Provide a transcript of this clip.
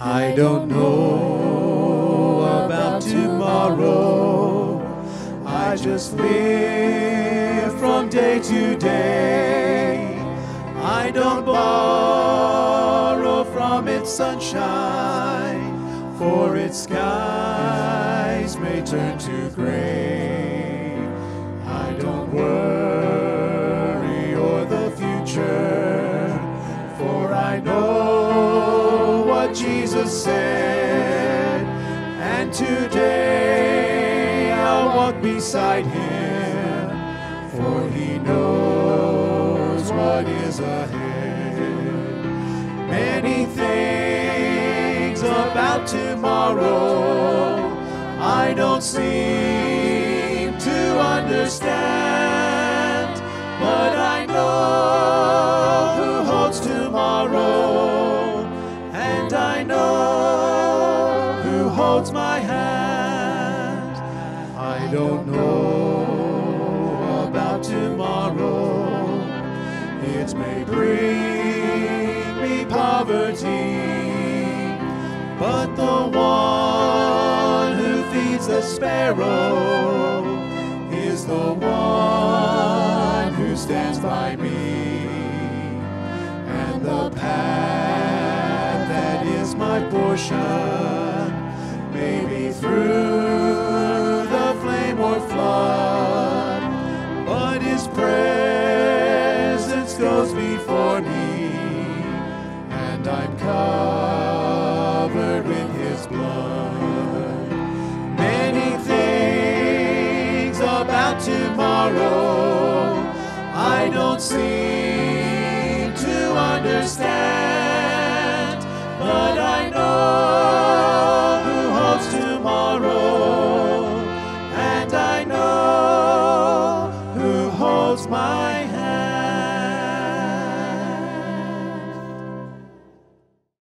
I don't know about tomorrow. I just live from day to day. I don't borrow from its sunshine, for its skies may turn to gray. I don't worry Jesus said, and today I'll walk beside him, for he knows what is ahead. Many things about tomorrow I don't seem to understand, holds my hand. I don't know about tomorrow. It may bring me poverty, but the one who feeds the sparrow is the one who stands by me. And the path that is my portion through the flame or flood, but his presence goes before me, and I'm covered with his blood. Many things about tomorrow I don't seem